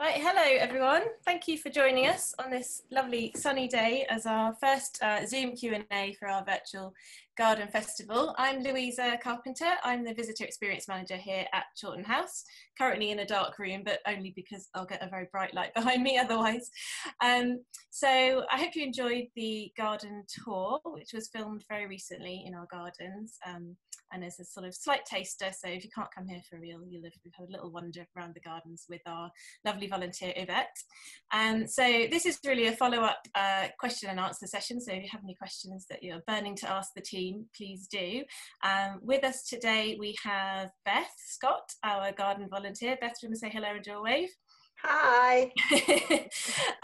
Right, hello everyone. Thank you for joining us on this lovely sunny day as our first uh, Zoom Q&A for our virtual Garden Festival. I'm Louisa Carpenter. I'm the Visitor Experience Manager here at Chawton House, currently in a dark room, but only because I'll get a very bright light behind me otherwise. Um, so I hope you enjoyed the garden tour, which was filmed very recently in our gardens. Um, and there's a sort of slight taster. So if you can't come here for real, you'll have, have a little wander around the gardens with our lovely volunteer Yvette. Um, so this is really a follow-up uh, question and answer session. So if you have any questions that you're burning to ask the team, please do. Um, with us today, we have Beth Scott, our garden volunteer. Beth, do you want to say hello and do a wave? Hi.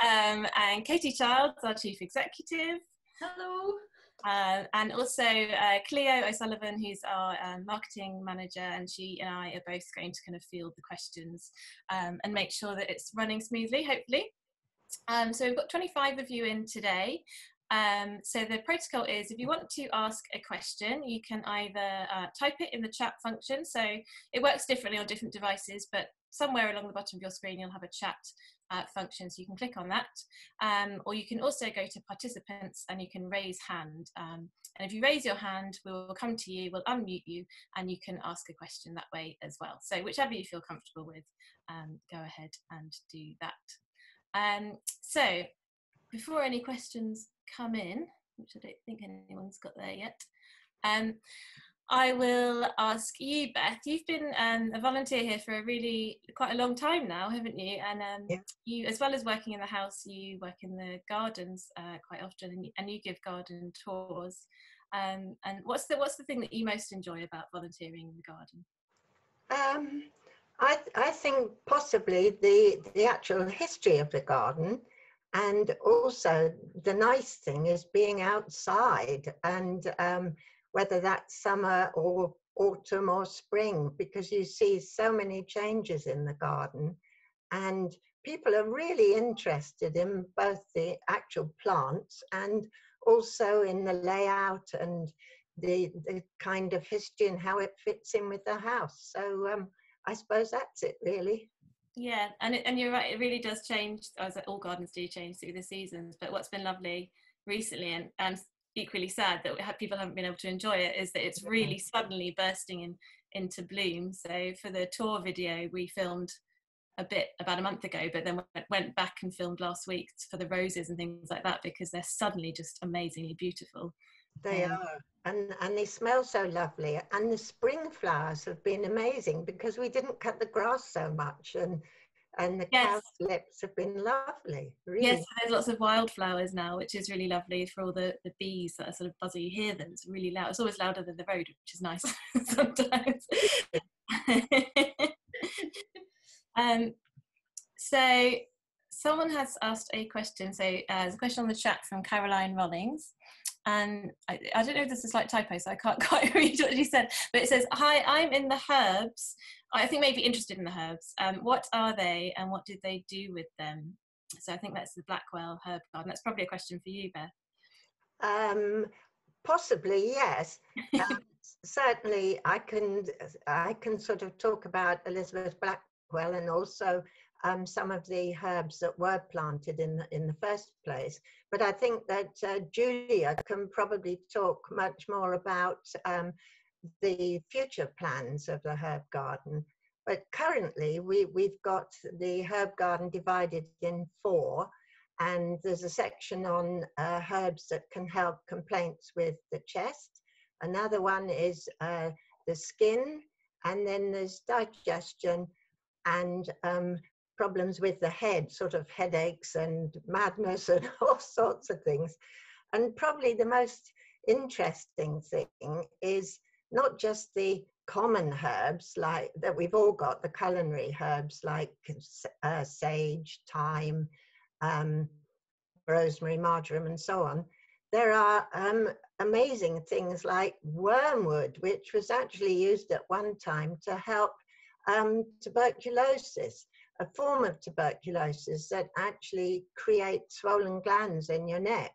um, and Katie Childs, our chief executive. Hello. Uh, and also uh, Cleo O'Sullivan, who's our um, marketing manager, and she and I are both going to kind of field the questions um, and make sure that it's running smoothly, hopefully. Um, so we've got 25 of you in today. Um, so the protocol is if you want to ask a question, you can either uh, type it in the chat function. So it works differently on different devices, but somewhere along the bottom of your screen, you'll have a chat uh, function, so you can click on that. Um, or you can also go to participants and you can raise hand. Um, and if you raise your hand, we will come to you, we'll unmute you, and you can ask a question that way as well. So whichever you feel comfortable with, um, go ahead and do that. Um, so before any questions come in, which I don't think anyone's got there yet, um, I will ask you, Beth. You've been um, a volunteer here for a really quite a long time now, haven't you? And um, yeah. you, as well as working in the house, you work in the gardens uh, quite often, and you, and you, give garden tours. Um, and what's the what's the thing that you most enjoy about volunteering in the garden? Um, I I think possibly the the actual history of the garden, and also the nice thing is being outside and um, whether that's summer or autumn or spring, because you see so many changes in the garden. And people are really interested in both the actual plants and also in the layout and the, the kind of history and how it fits in with the house. So um, I suppose that's it really. Yeah, and it, and you're right. It really does change, as all gardens do change through the seasons. But what's been lovely recently, and and equally sad that people haven't been able to enjoy it is that it's really suddenly bursting in, into bloom. So for the tour video, we filmed a bit about a month ago, but then went back and filmed last week for the roses and things like that because they're suddenly just amazingly beautiful. They um, are, and and they smell so lovely. And the spring flowers have been amazing because we didn't cut the grass so much, and and the yes. cowslips have been lovely. Really. Yes, there's lots of wildflowers now, which is really lovely for all the, the bees that are sort of buzzing. You hear them; it's really loud. It's always louder than the road, which is nice sometimes. um, so someone has asked a question. So uh, there's a question on the chat from Caroline Rollings. And I, I don't know if this is like typo, so I can't quite read what she said. But it says, "Hi, I'm in the herbs. I think maybe interested in the herbs. Um, what are they, and what did they do with them?" So I think that's the Blackwell Herb Garden. That's probably a question for you, Beth. Um, possibly, yes. um, certainly, I can. I can sort of talk about Elizabeth Blackwell and also um, some of the herbs that were planted in the, in the first place. But I think that uh, Julia can probably talk much more about um, the future plans of the herb garden. But currently, we, we've got the herb garden divided in four, and there's a section on uh, herbs that can help complaints with the chest. Another one is uh, the skin, and then there's digestion and um, problems with the head, sort of headaches and madness and all sorts of things. And probably the most interesting thing is not just the common herbs like that we've all got, the culinary herbs like uh, sage, thyme, um, rosemary, marjoram, and so on. There are um, amazing things like wormwood, which was actually used at one time to help um, tuberculosis a form of tuberculosis that actually creates swollen glands in your neck.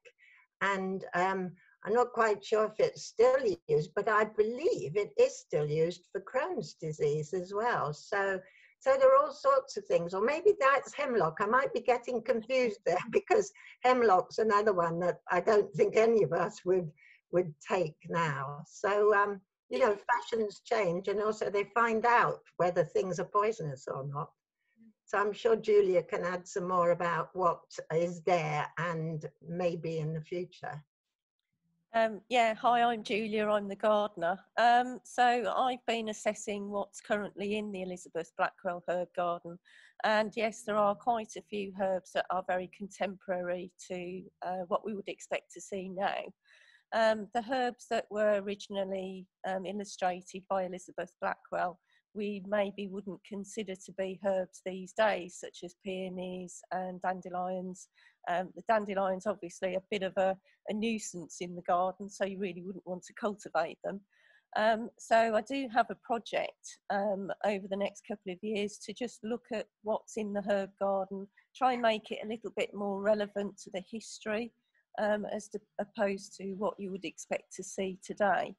And um, I'm not quite sure if it's still used, but I believe it is still used for Crohn's disease as well. So So there are all sorts of things, or maybe that's hemlock. I might be getting confused there because hemlock's another one that I don't think any of us would would take now. So um, you know, fashions change, and also they find out whether things are poisonous or not. So I'm sure Julia can add some more about what is there and maybe in the future. Um, yeah, hi, I'm Julia, I'm the gardener. Um, so I've been assessing what's currently in the Elizabeth Blackwell herb garden. And yes, there are quite a few herbs that are very contemporary to uh, what we would expect to see now. Um, the herbs that were originally um, illustrated by Elizabeth Blackwell we maybe wouldn't consider to be herbs these days, such as peonies and dandelions. Um, the dandelions, obviously, a bit of a, a, nuisance in the garden, so you really wouldn't want to cultivate them. Um, so I do have a project um, over the next couple of years to just look at what's in the herb garden, try and make it a little bit more relevant to the history um, as to, opposed to what you would expect to see today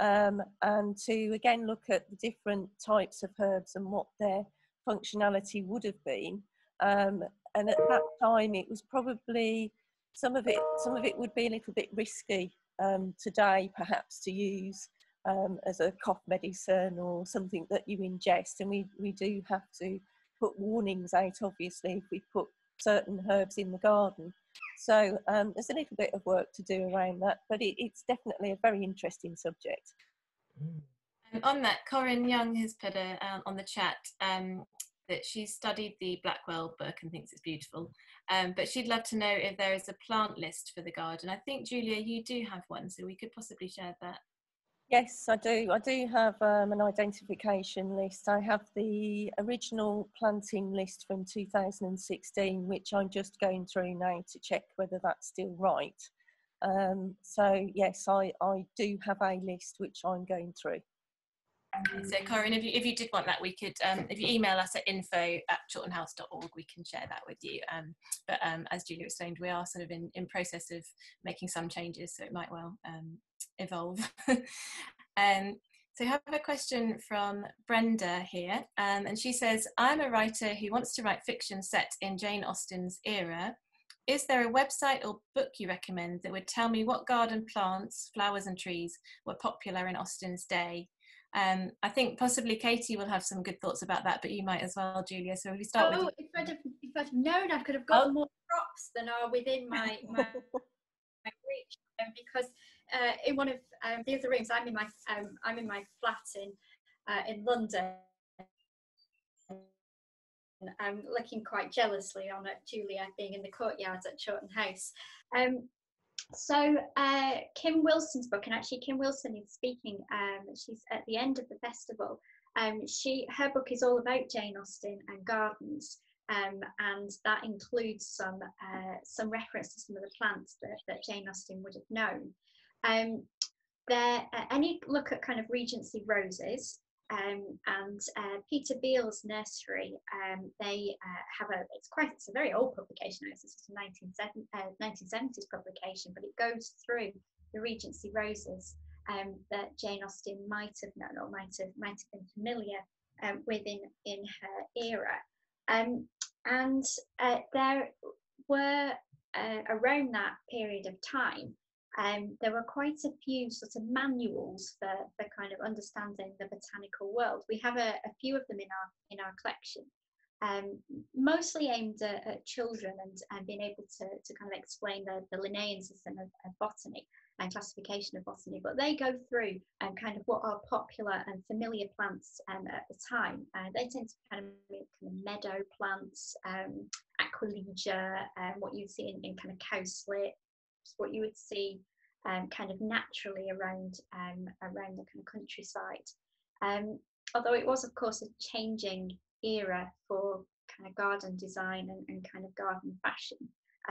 um, and to again look at the different types of herbs and what their functionality would have been. Um, and at that time, it was probably some of it. Some of it would be a little bit risky um, today, perhaps to use um, as a cough medicine or something that you ingest. And we we do have to put warnings out, obviously, if we put certain herbs in the garden. So um, there's a little bit of work to do around that, but it, it's definitely a very interesting subject. And on that, Corinne Young has put a, uh, on the chat um, that she studied the Blackwell book and thinks it's beautiful, um, but she'd love to know if there is a plant list for the garden. I think, Julia, you do have one, so we could possibly share that. Yes, I do. I do have um, an identification list. I have the original planting list from 2016, which I'm just going through now to check whether that's still right. Um, so yes, I, I do have a list which I'm going through. So Corinne, if you, if you did want that, we could, um, if you email us at info at chawtonhouse.org, we can share that with you. Um, but um, as Julia explained, we are sort of in, in process of making some changes, so it might well um, evolve. um, so I have a question from Brenda here, um, and she says, I'm a writer who wants to write fiction set in Jane Austen's era. Is there a website or book you recommend that would tell me what garden plants, flowers and trees were popular in Austen's day? Um, I think possibly Katie will have some good thoughts about that, but you might as well, Julia. So if we start oh, with... if I'd, have, if I'd known, I could have got oh. more props than are within my, my, my reach. Um, because uh, in one of um, the other rooms, I'm in my um, I'm in my flat in uh, in London. I'm looking quite jealously on at Julia being in the courtyard at Chawton House. Um, so uh, Kim Wilson's book, and actually Kim Wilson is speaking. Um, she's at the end of the festival. Um, she her book is all about Jane Austen and gardens, um, and that includes some uh, some reference to some of the plants that, that Jane Austen would have known. Um, there, uh, any look at kind of Regency roses, um, and uh, Peter Beale's nursery, um, they uh, have a, it's quite, it's a very old publication, it's a 1970, uh, 1970s publication, but it goes through the Regency roses um, that Jane Austen might have known or might have, might have been familiar um, with in, in her era. Um, and uh, there were, uh, around that period of time, um, there were quite a few sort of manuals for, for kind of understanding the botanical world. We have a, a few of them in our in our collection, um, mostly aimed at, at, children and, and being able to, to kind of explain the, the Linnaean system of, of botany and classification of botany. But they go through um, kind of what are popular and familiar plants um, at the time. Uh, they tend to kind of, kind of meadow plants, um, aquilegia, um, what you see in, in kind of cowslip, what you would see um, kind of naturally around um, around the kind of countryside. Um, although it was, of course, a changing era for kind of garden design and, and kind of garden fashion.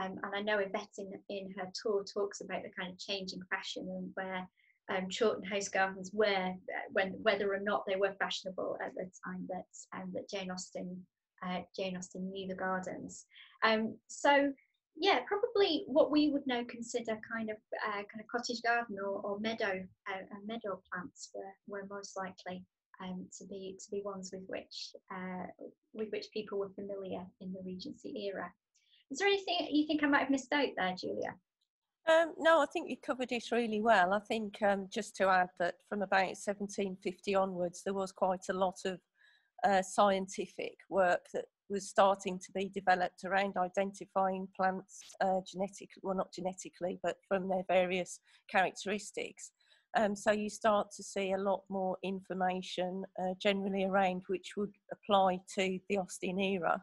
Um, and I know Yvette in, in her tour talks about the kind of changing fashion and where um, Chawton House gardens were, uh, when whether or not they were fashionable at the time that um, that Jane Austen uh, Jane Austen knew the gardens. So yeah, probably what we would now consider kind of uh, kind of cottage garden or, or meadow uh, uh, meadow plants were, were most likely um, to be to be ones with which uh, with which people were familiar in the Regency era. Is there anything you think I might have missed out there, Julia? Um, no, I think you covered it really well. I think um, just to add that from about 1750 onwards, there was quite a lot of uh, scientific work that was starting to be developed around identifying plants uh, genetically, well, not genetically, but from their various characteristics. Um, so you start to see a lot more information uh, generally around which would apply to the Austen era.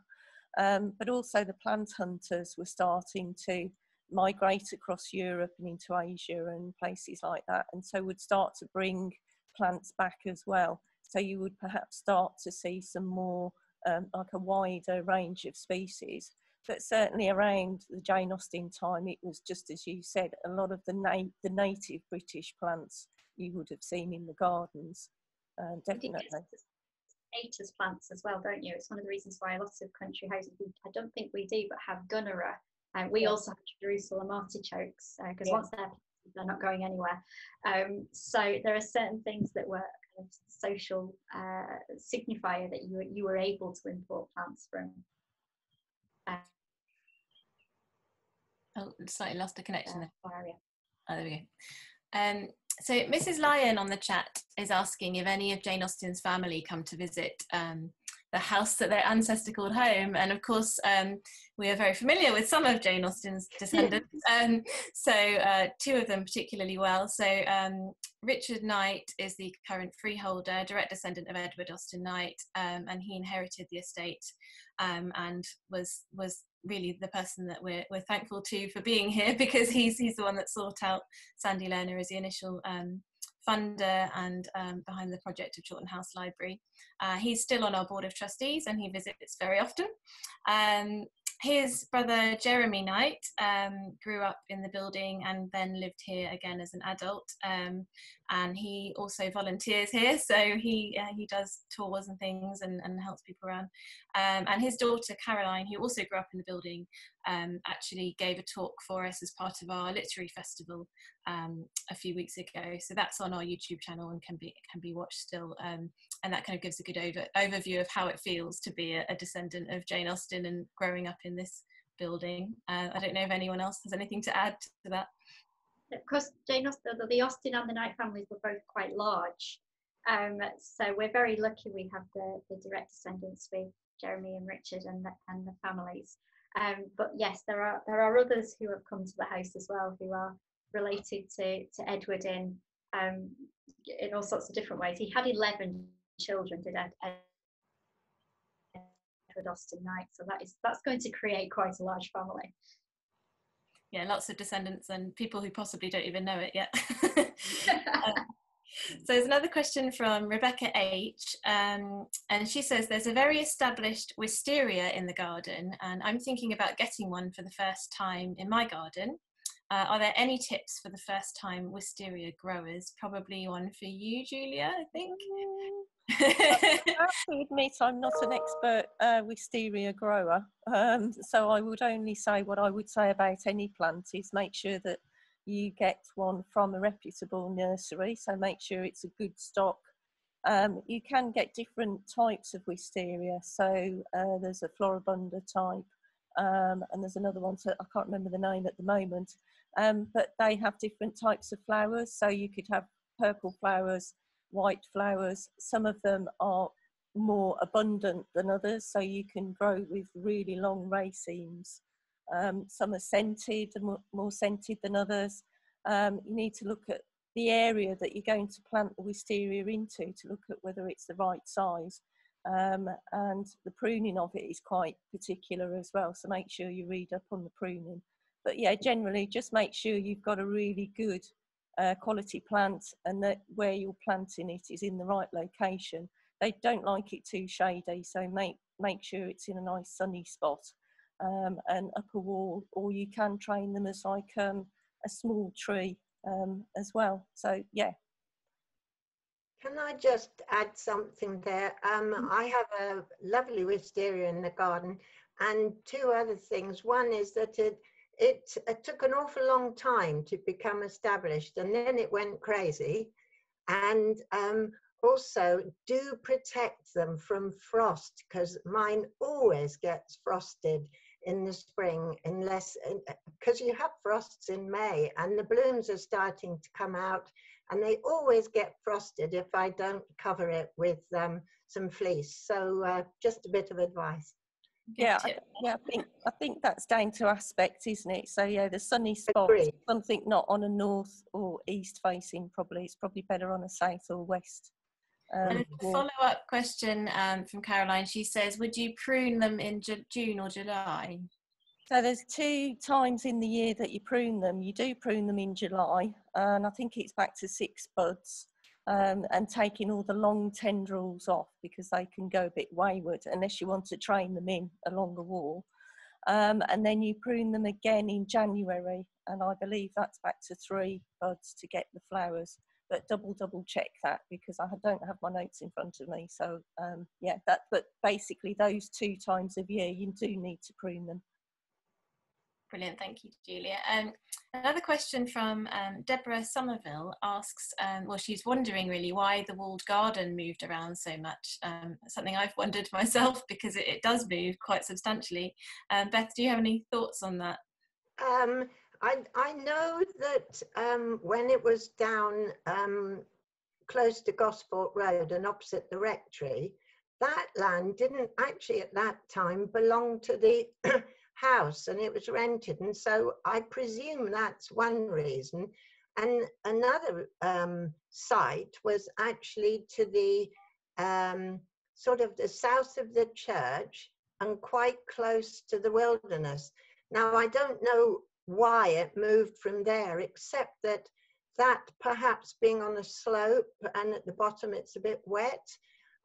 Um, but also the plant hunters were starting to migrate across Europe and into Asia and places like that, and so would start to bring plants back as well. So you would perhaps start to see some more, um, like a wider range of species. But certainly around the Jane Austen time, it was just as you said, a lot of the, na- the native British plants you would have seen in the gardens. Um, definitely. Native plants as well, don't you? It's one of the reasons why a lot of country houses, I don't think we do, but have gunnera uh, we yeah. also have Jerusalem artichokes because uh, yeah. once they're they're not going anywhere. Um, so there are certain things that were kind of social uh, signifier that you you were able to import plants from. Uh, oh, slightly lost a connection there. Area. Oh, there we go. Um, so Mrs. Lyon on the chat is asking if any of Jane Austen's family come to visit um, the house that their ancestor called home. And of course, um, we are very familiar with some of Jane Austen's descendants. um, so uh, two of them particularly well. So um, Richard Knight is the current freeholder, direct descendant of Edward Austen Knight, um, and he inherited the estate um, and was was really the person that we're, we're thankful to for being here because he's he's the one that sought out Sandy Lerner as the initial um, funder and um, behind the project of Chawton House Library. Uh, he's still on our board of trustees and he visits very often. Um, his brother Jeremy Knight um, grew up in the building and then lived here again as an adult. Um, and he also volunteers here, so he uh, he does tours and things and, and helps people around. Um, and his daughter Caroline, who also grew up in the building, um, actually gave a talk for us as part of our literary festival um, a few weeks ago. So that's on our YouTube channel and can be can be watched still. Um, and that kind of gives a good over, overview of how it feels to be a, a descendant of Jane Austen and growing up in this building. Uh, I don't know if anyone else has anything to add to that because Jane Austen, the Austen and the Knight families were both quite large. Um, so we're very lucky we have the, the direct descendants with Jeremy and Richard and the, and the families. Um, but yes, there are there are others who have come to the house as well who are related to, to Edward in um, in all sorts of different ways. He had 11 children, did Ed, Edward Austen Knight, so that is that's going to create quite a large family yeah, lots of descendants and people who possibly don't even know it yet. um, so there's another question from Rebecca H, um, and she says there's a very established wisteria in the garden, and I'm thinking about getting one for the first time in my garden. Uh, are there any tips for the first time wisteria growers? Probably one for you, Julia, I think. Mm. I have to admit I'm not an expert uh, wisteria grower, um, so I would only say what I would say about any plant is make sure that you get one from a reputable nursery, so make sure it's a good stock. Um, you can get different types of wisteria, so uh, there's a floribunda type, um, and there's another one, so I can't remember the name at the moment, um, but they have different types of flowers, so you could have purple flowers white flowers. Some of them are more abundant than others, so you can grow with really long racemes. Um, some are scented, more, more scented than others. Um, you need to look at the area that you're going to plant the wisteria into to look at whether it's the right size. Um, and the pruning of it is quite particular as well, so make sure you read up on the pruning. But yeah, generally just make sure you've got a really good uh, quality plant and that where you're planting it is in the right location. They don't like it too shady, so make make sure it's in a nice sunny spot um, and up a wall, or you can train them as like um, a small tree um, as well. So yeah. Can I just add something there? Um, mm-hmm. I have a lovely wisteria in the garden, and two other things. One is that it it, it took an awful long time to become established and then it went crazy. And um, also do protect them from frost because mine always gets frosted in the spring unless because you have frosts in May and the blooms are starting to come out and they always get frosted if I don't cover it with um, some fleece. So uh, just a bit of advice. yeah, I, yeah, I think I think that's down to aspect, isn't it? So yeah, the sunny spot, something not on a north or east facing. Probably it's probably better on a south or west. Um, and a follow up question um, from Caroline. She says, "Would you prune them in Ju- June or July?" So there's two times in the year that you prune them. You do prune them in July, and I think it's back to six buds, um, and taking all the long tendrils off because they can go a bit wayward unless you want to train them in along the wall. Um, and then you prune them again in January, and I believe that's back to three buds to get the flowers. But double double check that because I don't have my notes in front of me. So um, yeah, that. But basically, those two times of year you do need to prune them. Brilliant, thank you, Julia. Um, another question from um, Deborah Somerville asks, um, well, she's wondering really why the walled garden moved around so much. Um, something I've wondered myself because it, it does move quite substantially. Um, Beth, do you have any thoughts on that? Um, I, I know that when it was down close to Gosport Road and opposite the rectory, that land didn't actually at that time belong to the house and it was rented. And so I presume that's one reason. And another um, site was actually to the um, sort of the south of the church and quite close to the wilderness. Now, I don't know why it moved from there, except that that perhaps being on a slope and at the bottom it's a bit wet.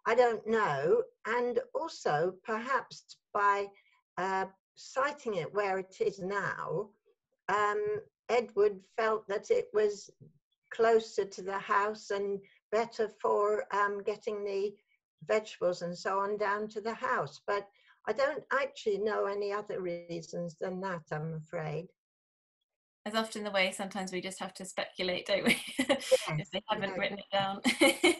I don't know. And also perhaps by uh, siting it where it is now, um, Edward felt that it was closer to the house and better for um, getting the vegetables and so on down to the house. But I don't actually know any other reasons than that, I'm afraid as often the way sometimes we just have to speculate don't we? If they haven't written it down.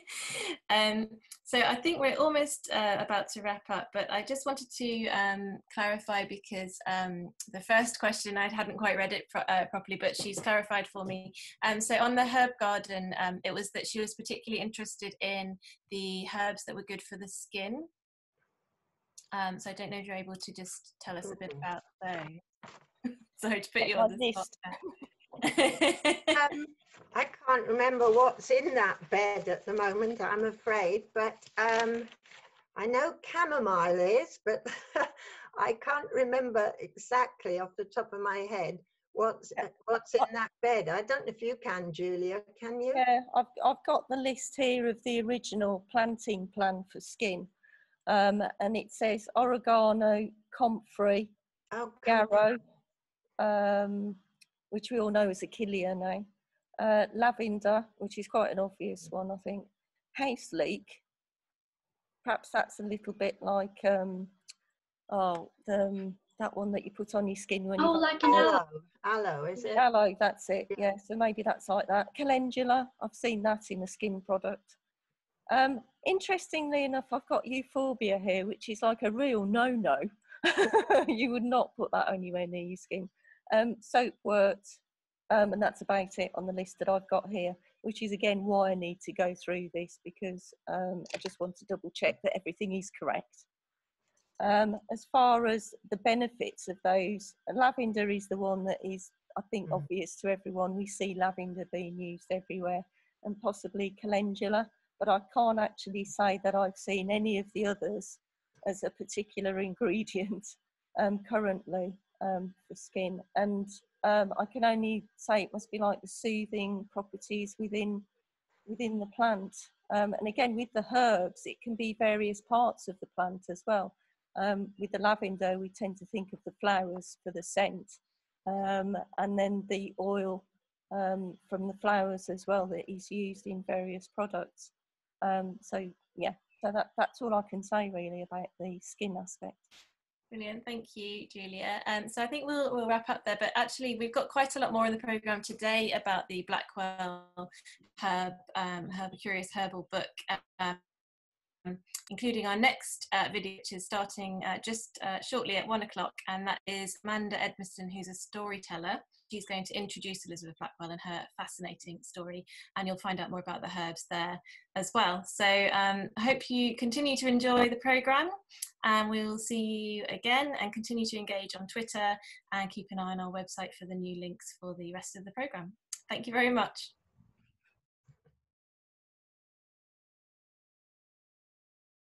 Um, so i think we're almost uh, about to wrap up but i just wanted to um, clarify because um, the first question i hadn't quite read it pro- uh, properly but she's clarified for me. Um, so on the herb garden um, it was that she was particularly interested in the herbs that were good for the skin. Um, so i don't know if you're able to just tell us a bit about those Sorry to put you on the spot. um, I can't remember what's in that bed at the moment, I'm afraid, but um, I know chamomile is, but I can't remember exactly off the top of my head what's what's in that bed. I don't know if you can, Julia. Can you? Yeah, I've I've got the list here of the original planting plan for skin, um, and it says oregano, comfrey, oh, yarrow, um, which we all know is Achillea now, uh, lavender, which is quite an obvious one, I think, house leek, perhaps that's a little bit like, um, oh, the, um, that one that you put on your skin when oh, you like an aloe. Aloe, is it? Aloe, that's it. Yeah. yeah, so maybe that's like that. Calendula, I've seen that in a skin product. Um, interestingly enough, I've got euphorbia here, which is like a real no-no. you would not put that anywhere near your skin. Um, soapwort, um, and that's about it on the list that I've got here, which is again why I need to go through this because um, I just want to double check that everything is correct. Um, as far as the benefits of those, lavender is the one that is, I think, mm. obvious to everyone. We see lavender being used everywhere and possibly calendula, but I can't actually say that I've seen any of the others as a particular ingredient um, currently um, for skin. And um, I can only say it must be like the soothing properties within within the plant. Um, and again, with the herbs, it can be various parts of the plant as well. Um, with the lavender, we tend to think of the flowers for the scent, um, and then the oil um, from the flowers as well that is used in various products. so yeah, so that, that's all I can say really about the skin aspect. Brilliant, thank you, Julia. Um, so I think we'll, we'll wrap up there, but actually we've got quite a lot more in the programme today about the Blackwell Herb, um, Curious Herbal book, um, including our next uh, video, which is starting uh, just uh, shortly at one o'clock, and that is Amanda Edmiston, who's a storyteller. She's going to introduce Elizabeth Blackwell and her fascinating story, and you'll find out more about the herbs there as well. So um, I hope you continue to enjoy the programme, and we'll see you again and continue to engage on Twitter and keep an eye on our website for the new links for the rest of the programme. Thank you very much.